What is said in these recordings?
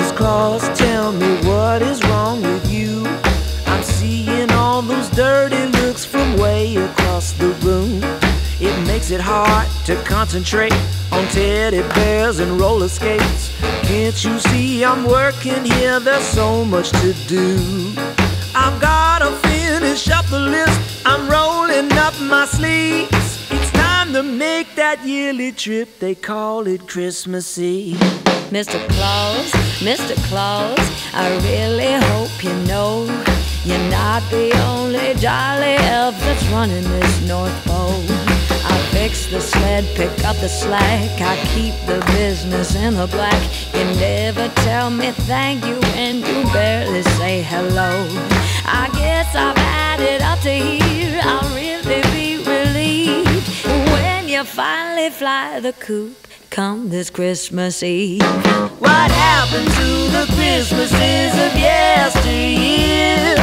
Mrs. Claus, tell me what is wrong with you? I'm seeing all those dirty looks from way across the room. It makes it hard to concentrate on teddy bears and roller skates. Can't you see I'm working here? There's so much to do. I've gotta finish up the list. I'm rolling up my sleeves. It's time to make that yearly trip they call it Christmas Eve. Mr. Claus, Mr. Claus, I really hope you know you're not the only jolly elf that's running this North Pole. I fix the sled, pick up the slack, I keep the business in the black. You never tell me thank you and you barely say hello. I guess I've it up to here, I'll really be relieved when you finally fly the coop come this Christmas Eve. What happened to the Christmases of yesteryear?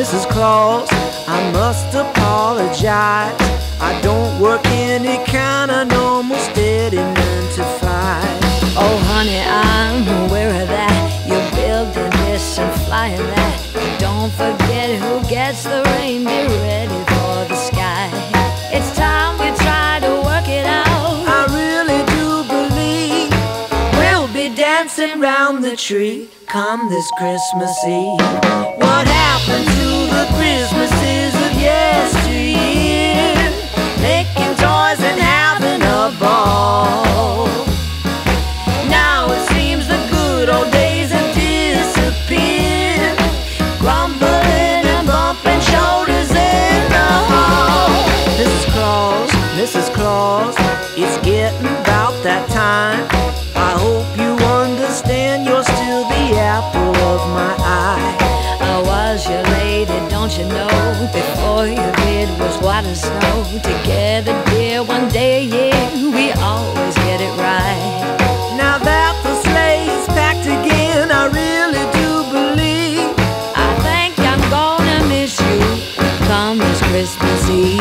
Mrs. Claus, I must apologize. I don't work any kind of normal steady nine to five. Oh, honey, I'm aware of that. You're building this and flying that. Don't forget who gets the reindeer ready for the sky. It's time we try to work it out. I really do believe we'll be dancing round the tree come this Christmas Eve. What happened the Christmases of yesteryear? Making toys and having a ball. Now it seems the good old days have disappeared. Grumbling and bumping shoulders in the hall. Mrs. Claus, Mrs. Claus, it's getting about that time. I hope you understand you're still the apple of my eye. I was your don't you know? Before you did was white as snow. Together, dear, one day a year, we always get it right. Now that the sleigh's packed again, I really do believe I think I'm gonna miss you come this Christmas Eve.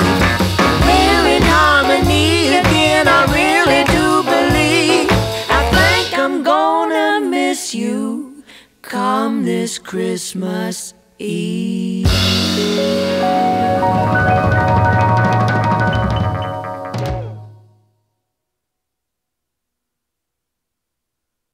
we're in harmony again. I really do believe. I think I'm gonna miss you come this Christmas E.